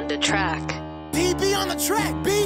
on the track. DB on the track, B.